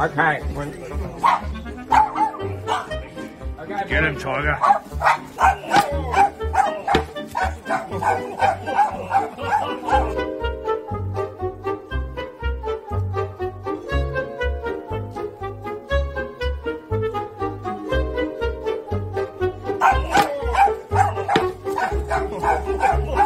Okay. When... Okay. Get him, Tiger. Oh,